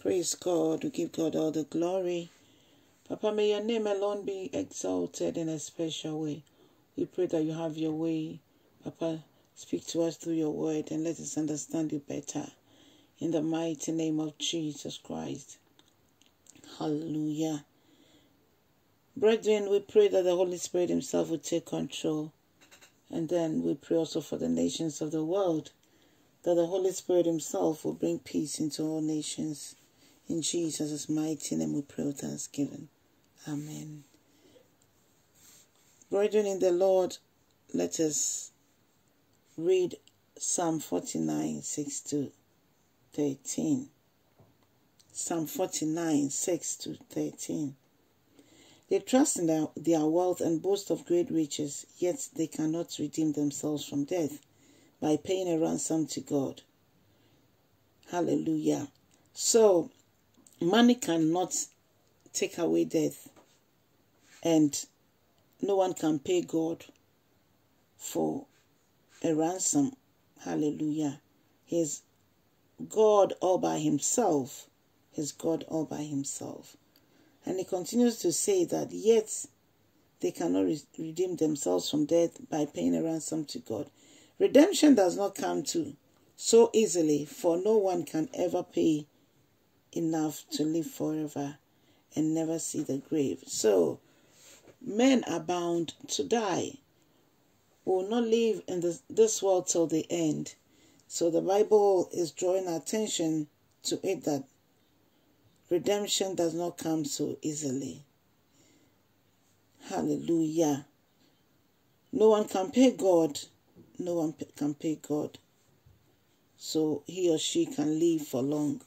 Praise God. We give God all the glory. Papa, may your name alone be exalted in a special way. We pray that you have your way. Papa, speak to us through your word and let us understand you better. In the mighty name of Jesus Christ. Hallelujah. Brethren, we pray that the Holy Spirit Himself will take control. And then we pray also for the nations of the world, that the Holy Spirit Himself will bring peace into all nations. In Jesus' mighty name we pray with thanksgiving. Amen. Brethren in the Lord, let us read Psalm 49, 6 to 13. Psalm 49, 6 to 13. They trust in their, their wealth and boast of great riches, yet they cannot redeem themselves from death by paying a ransom to God. Hallelujah. So, money cannot take away death, and no one can pay God for a ransom. Hallelujah. He's God all by himself. He's God all by himself. And he continues to say that yet they cannot re- redeem themselves from death by paying a ransom to God. Redemption does not come to so easily, for no one can ever pay enough to live forever and never see the grave. So, men are bound to die. We will not live in this, this world till the end. So, the Bible is drawing attention to it that redemption does not come so easily. Hallelujah. No one can pay God. No one can pay God. So he or she can live for long.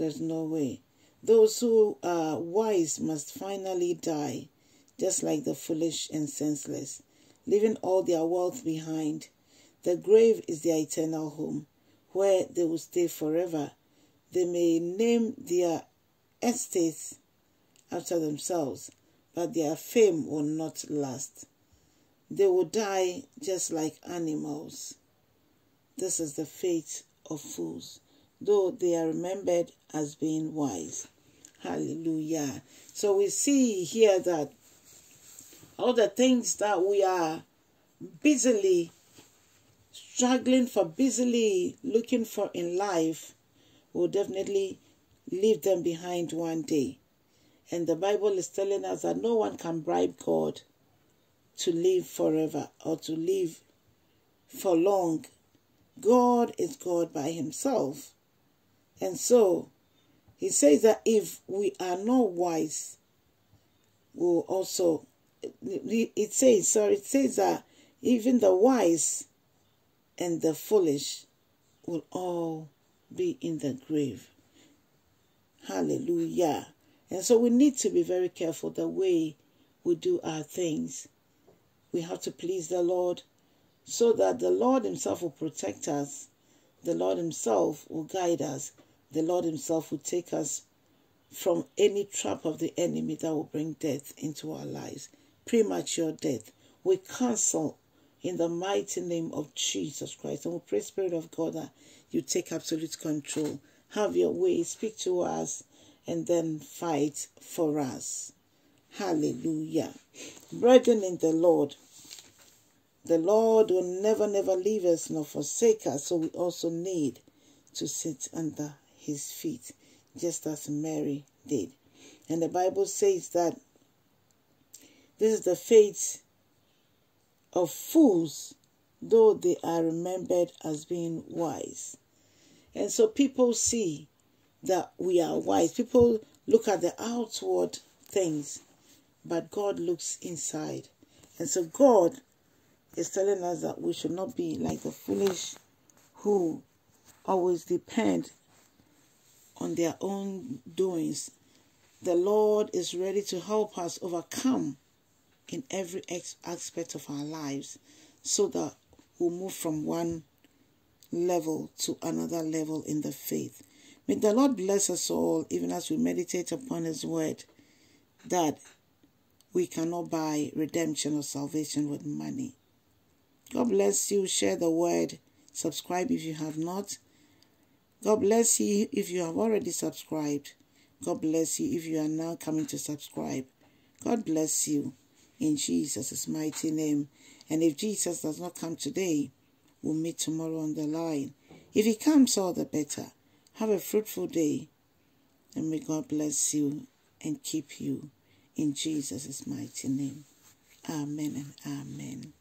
There's no way. Those who are wise must finally die, just like the foolish and senseless, leaving all their wealth behind. The grave is their eternal home, where they will stay forever. They may name their estates after themselves, but their fame will not last. They will die just like animals. This is the fate of fools, though they are remembered as being wise. Hallelujah. So we see here that all the things that we are busily struggling for, busily looking for in life, will definitely leave them behind one day. And the Bible is telling us that no one can bribe God to live forever or to live for long. God is God by himself. And so he says that if we are not wise, we'll also, it says, sorry, it says that even the wise and the foolish will all be in the grave. Hallelujah. And so we need to be very careful the way we do our things. We have to please the Lord so that the Lord Himself will protect us. The Lord Himself will guide us. The Lord Himself will take us from any trap of the enemy that will bring death into our lives. Premature death. We cancel in the mighty name of Jesus Christ. And we pray, Spirit of God, that you take absolute control. Have your way. Speak to us and then fight for us. Hallelujah. Brethren in the Lord, the Lord will never, never leave us nor forsake us, so we also need to sit under his feet, just as Mary did. And the Bible says that this is the fate of fools, though they are remembered as being wise. And so people see that we are wise. People look at the outward things, but God looks inside. And so God is telling us that we should not be like the foolish who always depend on their own doings. The Lord is ready to help us overcome in every aspect of our lives so that we'll move from one level to another level in the faith. May the Lord bless us all, even as we meditate upon His word, that we cannot buy redemption or salvation with money. God bless you. Share the word. Subscribe if you have not. God bless you if you have already subscribed. God bless you if you are now coming to subscribe. God bless you in Jesus' mighty name. And if Jesus does not come today, we'll meet tomorrow on the line. If he comes, all the better. Have a fruitful day. And may God bless you and keep you in Jesus' mighty name. Amen and amen.